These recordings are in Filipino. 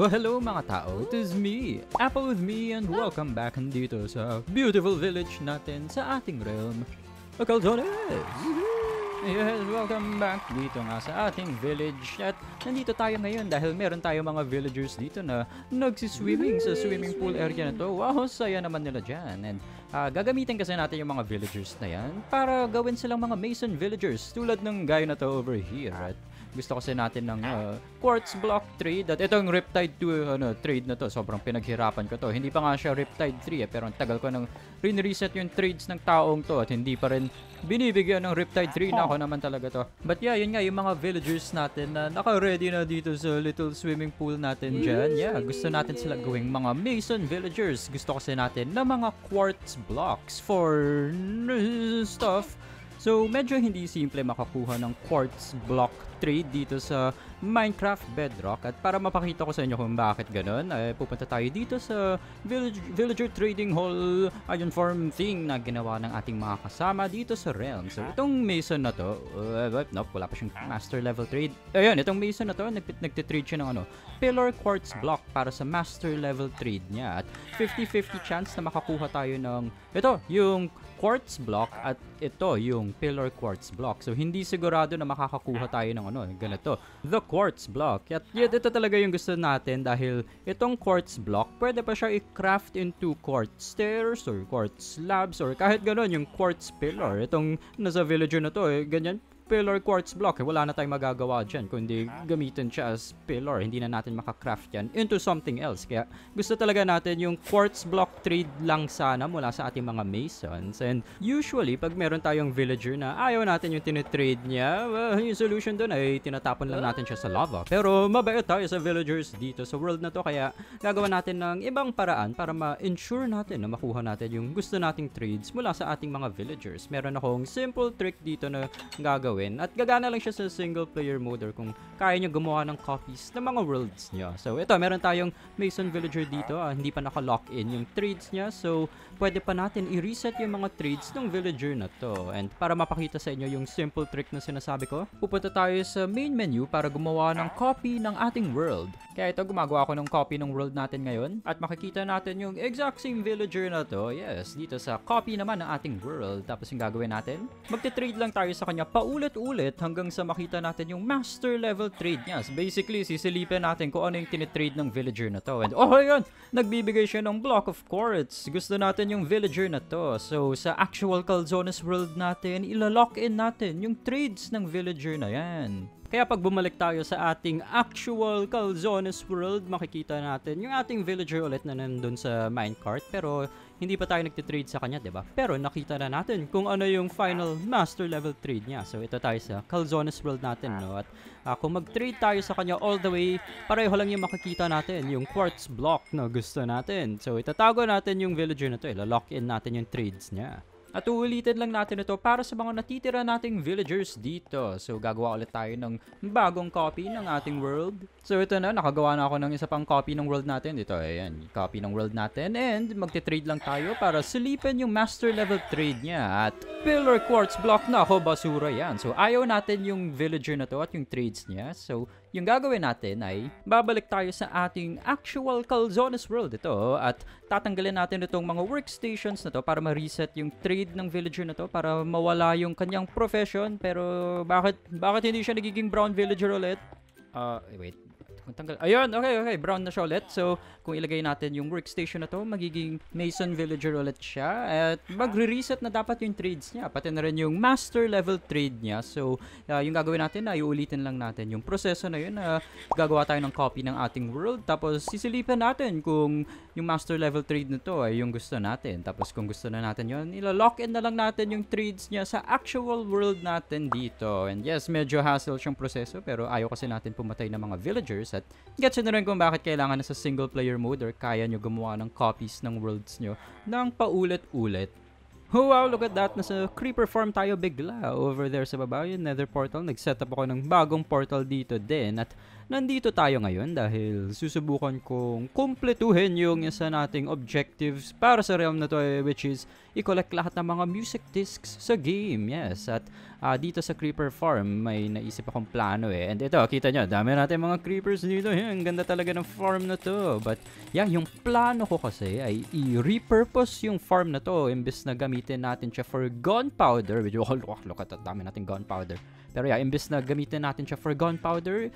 Well, hello mga tao, it is me, Apple with me, and welcome back dito sa beautiful village natin sa ating realm, Calzones! Yes, welcome back dito nga sa ating village at nandito tayo ngayon dahil meron tayo mga villagers dito na nagsiswimming sa swimming pool area na to. Wow, saya naman nila dyan. And uh, gagamitin kasi natin yung mga villagers na yan para gawin silang mga mason villagers tulad ng guy na to over here. At gusto kasi natin ng uh, quartz block trade at itong Riptide 2 ano, trade na to sobrang pinaghirapan ko to. Hindi pa nga siya Riptide 3 eh, pero ang tagal ko nang rin-reset yung trades ng taong to at hindi pa rin binibigyan ng Riptide 3 na ako. naman talaga to. But yeah yun nga yung mga villagers natin na naka-ready na dito sa little swimming pool natin dyan. Yeah gusto natin sila gawing mga mason villagers. Gusto kasi natin na mga quartz blocks for stuff So, medyo hindi simple makakuha ng quartz block trade dito sa Minecraft Bedrock. At para mapakita ko sa inyo kung bakit ganun, ay pupunta tayo dito sa village, Villager Trading Hall Iron Farm thing na ginawa ng ating mga kasama dito sa Realm. So, itong Mason na to, uh, nope, wala pa siyang Master Level Trade. Ayun, itong Mason na to, nag nagtitrade siya ng ano, Pillar Quartz Block para sa Master Level Trade niya. At 50-50 chance na makakuha tayo ng, ito, yung quartz block at ito yung pillar quartz block. So hindi sigurado na makakakuha tayo ng ano, ganito. The quartz block. At yun, ito talaga yung gusto natin dahil itong quartz block, pwede pa siya i-craft into quartz stairs or quartz slabs or kahit gano'n yung quartz pillar. Itong nasa villager na to, eh, ganyan, pillar quartz block, eh, wala na tayong magagawa dyan. Kundi gamitin siya as pillar, hindi na natin makacraft yan into something else. Kaya gusto talaga natin yung quartz block trade lang sana mula sa ating mga masons. And usually, pag meron tayong villager na ayaw natin yung tinitrade niya, well, yung solution doon ay tinatapon lang natin siya sa lava. Pero mabait tayo sa villagers dito sa world na to, kaya gagawa natin ng ibang paraan para ma-ensure natin na makuha natin yung gusto nating trades mula sa ating mga villagers. Meron akong simple trick dito na gagawin gawin. At gagana lang siya sa single player mode or kung kaya nyo gumawa ng copies ng mga worlds nyo. So ito, meron tayong Mason Villager dito. Uh, hindi pa naka-lock in yung trades niya. So pwede pa natin i-reset yung mga trades ng villager na to. And para mapakita sa inyo yung simple trick na sinasabi ko, pupunta tayo sa main menu para gumawa ng copy ng ating world. Kaya ito, gumagawa ako ng copy ng world natin ngayon. At makikita natin yung exact same villager na to. Yes, dito sa copy naman ng ating world. Tapos yung gagawin natin, magte-trade lang tayo sa kanya paulit ulit hanggang sa makita natin yung master level trade niya. So basically, sisilipin natin kung ano yung tinitrade ng villager na to. And oh yun, nagbibigay siya ng block of quartz. Gusto natin yung villager na to. So sa actual Calzones world natin, ilalock in natin yung trades ng villager na yan. Kaya pag bumalik tayo sa ating actual Calzones world, makikita natin yung ating villager ulit na nandun sa minecart. Pero hindi pa tayo nagtitrade sa kanya, ba? Pero nakita na natin kung ano yung final master level trade niya. So ito tayo sa Calzones world natin, no? At uh, kung mag-trade tayo sa kanya all the way, pareho lang yung makikita natin, yung quartz block na gusto natin. So itatago natin yung villager na to, ilo-lock in natin yung trades niya. At uulitin lang natin ito para sa mga natitira nating villagers dito. So gagawa ulit tayo ng bagong copy ng ating world. So ito na, nakagawa na ako ng isa pang copy ng world natin. Dito, ayan, copy ng world natin. And magte-trade lang tayo para silipin yung master level trade niya. At pillar quartz block na ako, basura yan. So ayaw natin yung villager na to at yung trades niya. So yung gagawin natin ay babalik tayo sa ating actual Calzones world. Ito at tatanggalin natin itong mga workstations na to para ma-reset yung trade ng villager na to para mawala yung kanyang profession. Pero bakit bakit hindi siya nagiging brown villager ulit? Uh, wait, Tanggal. Ayun, okay, okay. Brown na siya ulit. So, kung ilagay natin yung workstation na to, magiging Mason Villager ulit siya. At magre-reset na dapat yung trades niya. Pati na rin yung master level trade niya. So, uh, yung gagawin natin, ay uulitin lang natin yung proseso na yun. Uh, gagawa tayo ng copy ng ating world. Tapos, sisilipin natin kung yung master level trade na to ay yung gusto natin. Tapos, kung gusto na natin yun, ilo-lock in na lang natin yung trades niya sa actual world natin dito. And yes, medyo hassle siyang proseso. Pero ayaw kasi natin pumatay ng mga villagers at gets na rin kung bakit kailangan na sa single player mode or kaya nyo gumawa ng copies ng worlds nyo ng paulit-ulit. Oh wow, look at that. Nasa creeper farm tayo bigla over there sa baba. Yung nether portal. Nag-set up ako ng bagong portal dito din. At nandito tayo ngayon dahil susubukan kong kumpletuhin yung isa nating objectives para sa realm na to eh, which is i-collect lahat ng mga music discs sa game. Yes, at uh, dito sa Creeper Farm may naisip akong plano eh. And ito, kita nyo, dami natin mga creepers dito. Yan, ganda talaga ng farm na to. But yeah, yung plano ko kasi ay i-repurpose yung farm na to imbes na gamitin natin siya for gunpowder. Medyo, oh, look, look at dami natin gunpowder. Pero yeah, imbes na gamitin natin siya for gunpowder,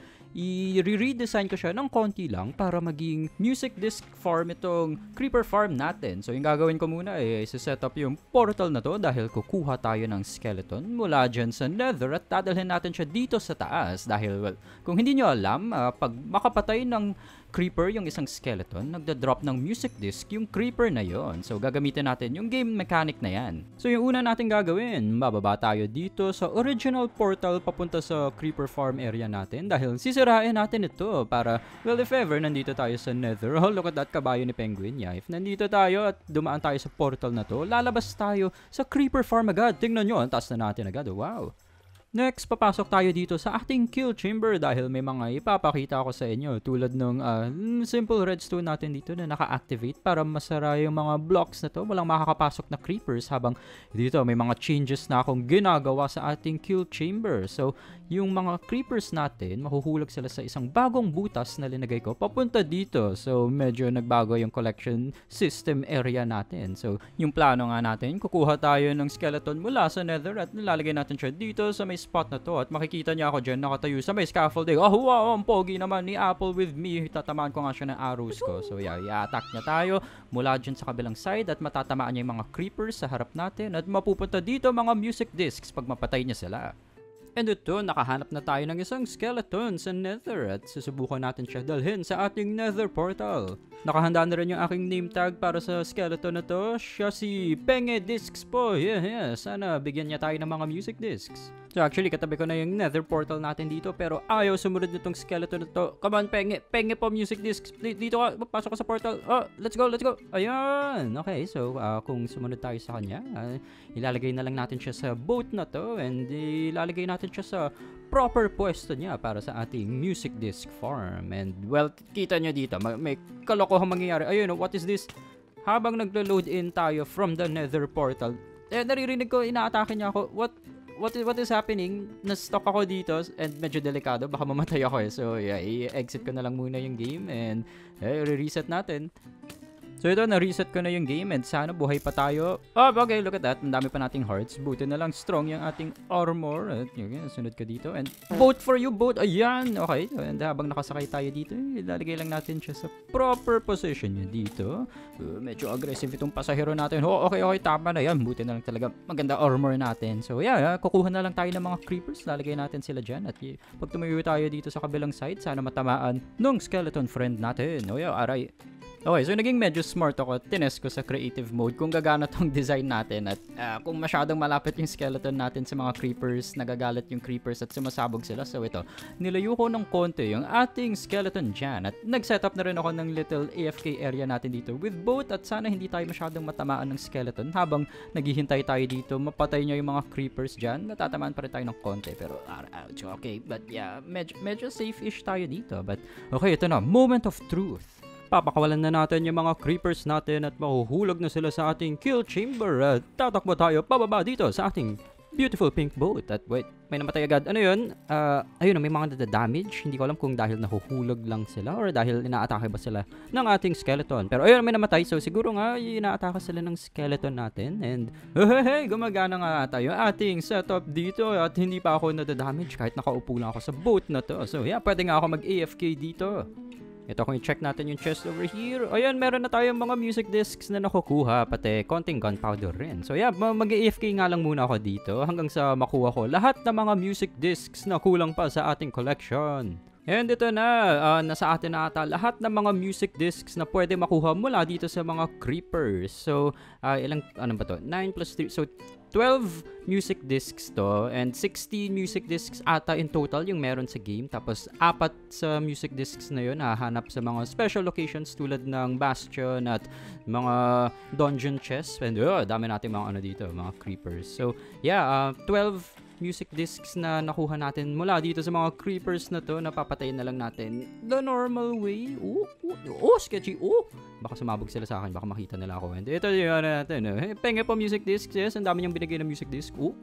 i-redesign ko siya ng konti lang para maging music disc farm itong creeper farm natin. So yung gagawin ko muna eh, set up yung portal na to dahil kukuha tayo ng skeleton mula dyan sa nether at dadalhin natin siya dito sa taas dahil well, kung hindi nyo alam, uh, pag makapatay ng creeper yung isang skeleton, nagda-drop ng music disc yung creeper na yon. So gagamitin natin yung game mechanic na yan. So yung una natin gagawin, bababa tayo dito sa original portal papunta sa creeper farm area natin dahil sisirain natin ito para, well if ever, nandito tayo sa nether. Oh, look at that kabayo ni penguin. Yeah, if nandito tayo at dumaan tayo sa portal na to, lalabas tayo sa creeper farm agad. Tingnan nyo, ang na natin agad. Wow! Next, papasok tayo dito sa ating kill chamber dahil may mga ipapakita ako sa inyo tulad ng uh, simple redstone natin dito na naka-activate para masara yung mga blocks na to. Walang makakapasok na creepers habang dito may mga changes na akong ginagawa sa ating kill chamber. So, yung mga creepers natin, mahuhulog sila sa isang bagong butas na linagay ko papunta dito. So, medyo nagbago yung collection system area natin. So, yung plano nga natin, kukuha tayo ng skeleton mula sa nether at nilalagay natin siya dito sa may spot na to at makikita niya ako dyan nakatayo sa may scaffolding. Oh, wow, ang pogi naman ni Apple with me. Tatamaan ko nga siya ng arrows ko. So yeah, i-attack niya tayo mula dyan sa kabilang side at matatamaan niya yung mga creepers sa harap natin at mapupunta dito mga music discs pag mapatay niya sila. And ito, nakahanap na tayo ng isang skeleton sa nether at susubukan natin siya dalhin sa ating nether portal. Nakahanda na rin yung aking name tag para sa skeleton na to. Siya si Penge Discs po. Yeah, yeah. Sana bigyan niya tayo ng mga music discs. So actually, katabi ko na yung nether portal natin dito pero ayaw sumunod nitong skeleton na to. Come on, penge. Penge po music disc. Dito ka, pasok ka sa portal. Oh, let's go, let's go. Ayan. Okay, so uh, kung sumunod tayo sa kanya, uh, ilalagay na lang natin siya sa boat na to and ilalagay natin siya sa proper pwesto niya para sa ating music disc farm. And well, kita nyo dito, may kalokohang mangyayari. Ayun, what is this? Habang naglo-load in tayo from the nether portal, eh, naririnig ko, inaatake niya ako. What what what is happening, na-stuck ako dito and medyo delikado, baka mamatay ako eh. So yeah, i-exit ko na lang muna yung game and eh, re-reset natin. So ito, na-reset ko na yung game and sana buhay pa tayo. Oh, okay, look at that. Ang dami pa nating hearts. Buti na lang strong yung ating armor. At yun, sunod ka dito. And vote for you, vote. Ayan, okay. And habang nakasakay tayo dito, ilalagay lang natin siya sa proper position niya dito. Uh, medyo aggressive itong pasahero natin. Oh, okay, okay, tama na yan. Buti na lang talaga maganda armor natin. So yeah, kukuha na lang tayo ng mga creepers. Lalagay natin sila dyan. At pag tumayo tayo dito sa kabilang side, sana matamaan nung skeleton friend natin. Oh yeah, aray. Okay, so naging medyo smart ako. Tinest ko sa creative mode kung gagana tong design natin at uh, kung masyadong malapit yung skeleton natin sa mga creepers, nagagalit yung creepers at sumasabog sila. So ito, nilayo ko ng konti yung ating skeleton dyan at nag-setup na rin ako ng little AFK area natin dito with boat at sana hindi tayo masyadong matamaan ng skeleton habang naghihintay tayo dito. Mapatay niya yung mga creepers dyan. Natatamaan pa rin tayo ng konti pero ouch, okay. But yeah, medyo, medyo safe-ish tayo dito. But okay, ito na, moment of truth papakawalan na natin yung mga creepers natin at mahuhulog na sila sa ating kill chamber at tatakbo tayo pababa dito sa ating beautiful pink boat. At wait, may namatay agad. Ano yun? Uh, ayun, may mga nada-damage. Hindi ko alam kung dahil nahuhulog lang sila or dahil inaatake ba sila ng ating skeleton. Pero ayun, may namatay. So siguro nga, inaatake sila ng skeleton natin. And hey, hey, gumagana nga tayo ating setup dito at hindi pa ako nada-damage kahit nakaupo lang ako sa boat na to. So yeah, pwede nga ako mag-AFK dito. Ito kung i-check natin yung chest over here. Ayan, meron na tayong mga music discs na nakukuha, pati konting gunpowder rin. So yeah, mag-AFK nga lang muna ako dito hanggang sa makuha ko lahat ng mga music discs na kulang pa sa ating collection. And ito na, uh, nasa atin na ata lahat ng mga music discs na pwede makuha mula dito sa mga creepers. So, uh, ilang, ano ba to? 9 plus 3, so 12 music discs to and 16 music discs ata in total yung meron sa game. Tapos, apat sa music discs na yun hahanap sa mga special locations tulad ng Bastion at mga dungeon chests. And oh, dami natin mga ano dito, mga creepers. So, yeah, uh, 12 music discs na nakuha natin mula dito sa mga creepers na to, napapatayin na lang natin the normal way. Oh, oh, oh sketchy. Oh, baka sumabog sila sa akin, baka makita nila ako. And ito yung ano natin. Uh, penge po music discs. Yes, ang dami niyang binigay na music disc. Oh,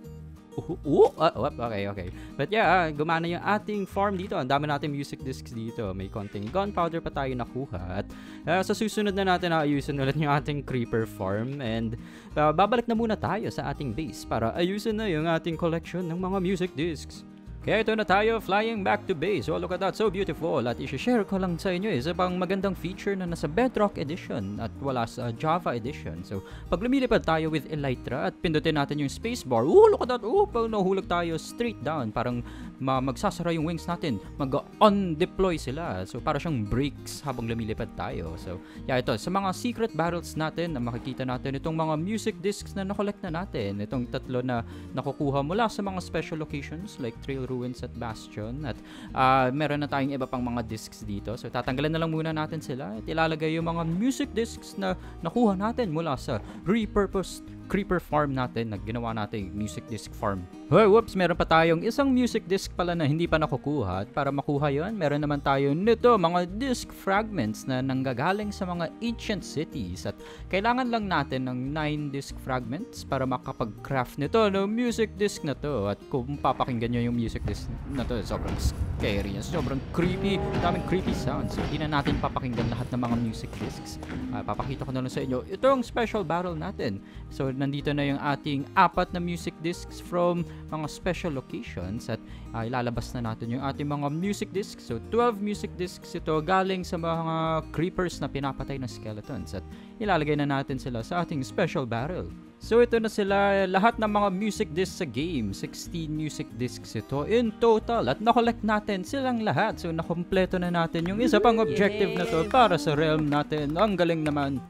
Uh, uh, okay, okay. But yeah, uh, gumana yung ating farm dito. Ang dami natin music discs dito. May konting gunpowder pa tayo nakuha. At uh, sa susunod na natin ayusin ulit yung ating creeper farm. And uh, babalik na muna tayo sa ating base para ayusin na yung ating collection ng mga music discs. Kaya ito na tayo, flying back to base. Oh, look at that, so beautiful. At i-share ko lang sa inyo isa pang magandang feature na nasa Bedrock Edition at wala sa Java Edition. So, pag lumilipad tayo with Elytra at pindutin natin yung spacebar, oh, look at that, oh, pag nahulog tayo straight down, parang ma magsasara yung wings natin, mag-on-deploy sila. So, para siyang brakes habang lumilipad tayo. So, yeah, ito, sa mga secret battles natin na makikita natin, itong mga music discs na nakolekt na natin, itong tatlo na nakukuha mula sa mga special locations like Trail Ruins at Bastion. At uh, meron na tayong iba pang mga discs dito. So tatanggalan na lang muna natin sila at ilalagay yung mga music discs na nakuha natin mula sa repurposed creeper farm natin na ginawa natin music disc farm. Hey, whoops, meron pa tayong isang music disc pala na hindi pa nakukuha. At para makuha yon meron naman tayo nito mga disc fragments na nanggagaling sa mga ancient cities. At kailangan lang natin ng 9 disc fragments para makapag-craft nito no music disc na to. At kung papakinggan nyo yung music disc na to sobrang scary yan sobrang creepy. Daming creepy sounds. So, hindi na natin papakinggan lahat ng mga music discs. Uh, papakita ko na lang sa inyo ito yung special battle natin. So nandito na yung ating apat na music discs from mga special locations at uh, ilalabas na natin yung ating mga music discs. So 12 music discs ito galing sa mga creepers na pinapatay ng skeletons at ilalagay na natin sila sa ating special barrel. So ito na sila lahat ng mga music discs sa game. 16 music discs ito in total at nakolect natin silang lahat. So nakompleto na natin yung isa pang objective na to para sa realm natin. Ang galing naman.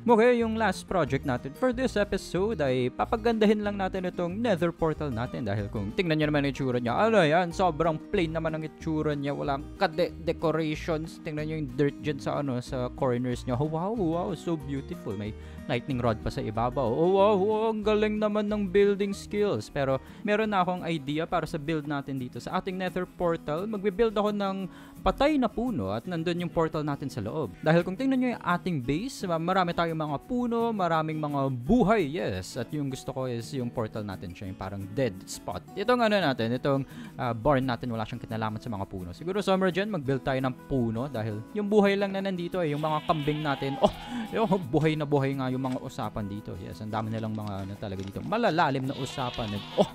Okay, yung last project natin for this episode ay papagandahin lang natin itong nether portal natin dahil kung tingnan nyo naman yung itsura niya, ano yan, sobrang plain naman ang itsura niya, walang kade-decorations. Tingnan nyo yung dirt dyan sa, ano, sa corners niya. Wow, wow, so beautiful. May lightning rod pa sa ibabaw. Oh, wow, wow, ang galing naman ng building skills. Pero meron na akong idea para sa build natin dito. Sa ating nether portal, magbe-build ako ng patay na puno at nandun yung portal natin sa loob. Dahil kung tingnan nyo yung ating base, marami tayong mga puno, maraming mga buhay, yes. At yung gusto ko is yung portal natin siya, yung parang dead spot. Itong ano natin, itong uh, barn natin, wala siyang kinalaman sa mga puno. Siguro summer dyan, mag-build tayo ng puno dahil yung buhay lang na nandito ay yung mga kambing natin. Oh, yung buhay na buhay nga yung mga usapan dito. Yes, ang dami nilang mga ano talaga dito. Malalalim na usapan. Oh,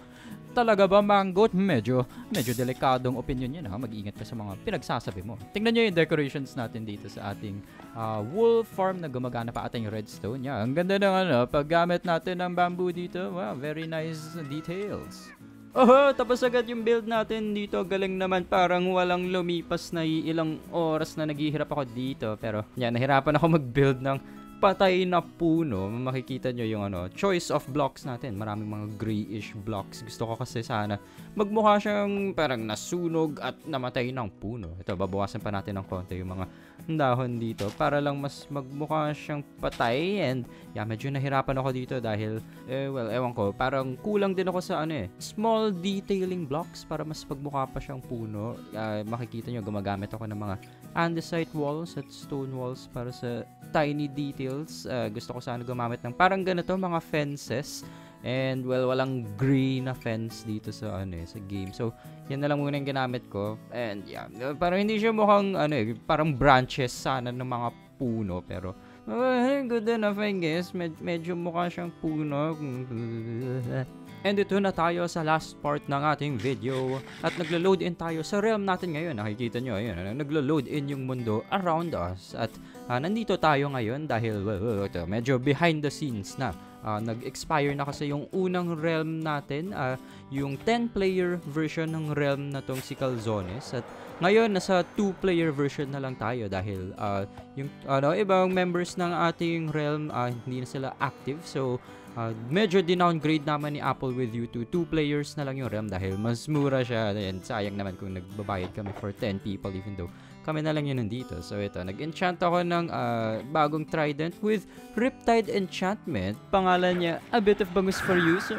Talaga ba mangot? Medyo, medyo delikadong opinion yan ha. Mag-ingat ka sa mga pinagsasabi mo. Tingnan nyo yung decorations natin dito sa ating uh, wool farm na gumagana pa ating redstone. Yeah, ang ganda ng ano, paggamit natin ng bamboo dito. Wow, very nice details. Oh, tapos agad yung build natin dito. Galing naman parang walang lumipas na ilang oras na naghihirap ako dito. Pero yan, nahirapan ako mag-build ng patay na puno, makikita nyo yung ano, choice of blocks natin. Maraming mga grayish blocks. Gusto ko kasi sana magmukha siyang parang nasunog at namatay ng puno. Ito, babawasan pa natin ng konti yung mga dahon dito para lang mas magmukha siyang patay and yeah, medyo nahirapan ako dito dahil eh, well, ewan ko, parang kulang din ako sa ano eh, small detailing blocks para mas magmukha pa siyang puno. Uh, makikita nyo, gumagamit ako ng mga andesite walls at stone walls para sa tiny details. Uh, gusto ko sana gumamit ng parang ganito, mga fences. And well, walang green na fence dito sa ano eh, sa game. So, yan na lang muna yung ginamit ko. And yeah, parang hindi siya mukhang ano eh, parang branches sana ng mga puno pero uh, good enough I guess. Med- medyo mukha siyang puno. And ito na tayo sa last part ng ating video at naglo-load in tayo sa realm natin ngayon. Nakikita nyo, ayun, naglo-load in yung mundo around us. At uh, nandito tayo ngayon dahil well, ito, medyo behind the scenes na. Uh, nag-expire na kasi yung unang realm natin, uh, yung 10-player version ng realm na tong si Calzones. At ngayon, nasa 2-player version na lang tayo dahil uh, yung ano, ibang members ng ating realm uh, hindi na sila active. So, Uh, medyo dinowngrade naman ni Apple with you to 2 players na lang yung RAM dahil mas mura siya. And sayang naman kung nagbabayad kami for 10 people even though kami na lang yun nandito. So ito, nag-enchant ako ng uh, bagong trident with Riptide Enchantment. Pangalan niya, A Bit of Bangus for You. So,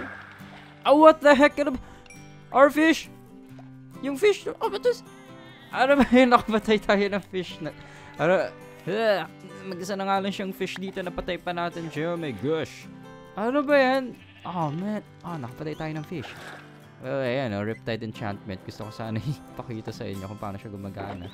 oh, what the heck? Ano Our fish! Yung fish, oh, ba't this? Ano ba yun? Nakapatay tayo ng fish na... Ano? Uh, mag-isa na nga lang siyang fish dito. Napatay pa natin. Oh my gosh. Ano ba yan? Oh man. Oh, nakapatay tayo ng fish. Well, ayan, oh, Riptide Enchantment. Gusto ko sana ipakita sa inyo kung paano siya gumagana.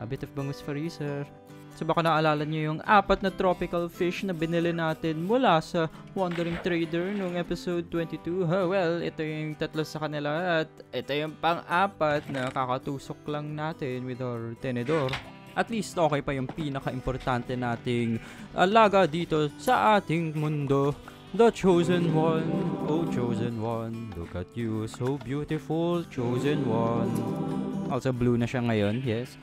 A bit of bangus for you, sir. So baka naalala niyo yung apat na tropical fish na binili natin mula sa Wandering Trader noong episode 22. Oh, well, ito yung tatlo sa kanila at ito yung pang-apat na kakatusok lang natin with our tenedor. At least okay pa yung pinaka-importante nating alaga dito sa ating mundo. The Chosen One, oh Chosen One, look at you, so beautiful, Chosen One. Also blue na siya ngayon, yes.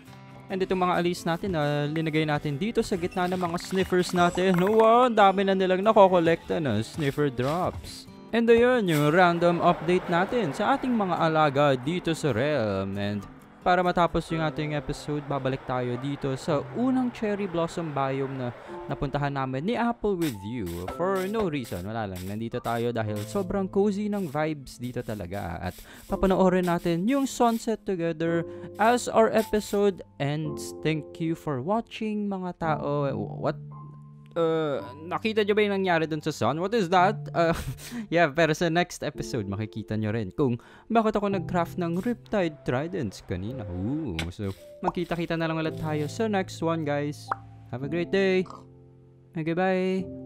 And itong mga alis natin na linagay natin dito sa gitna ng mga sniffers natin. Wow, dami na nilang nakokolekta na sniffer drops. And ayun, yung random update natin sa ating mga alaga dito sa Realm. And para matapos yung ating episode, babalik tayo dito sa unang cherry blossom biome na napuntahan namin ni Apple with you. For no reason, wala lang. Nandito tayo dahil sobrang cozy ng vibes dito talaga. At papanoorin natin yung sunset together as our episode ends. Thank you for watching mga tao. What Uh, nakita nyo ba yung nangyari dun sa sun? What is that? Uh, yeah, pero sa next episode, makikita nyo rin kung bakit ako nag-craft ng Riptide Tridents kanina. Ooh, so, magkita-kita na lang ulit tayo sa next one, guys. Have a great day. Okay, bye.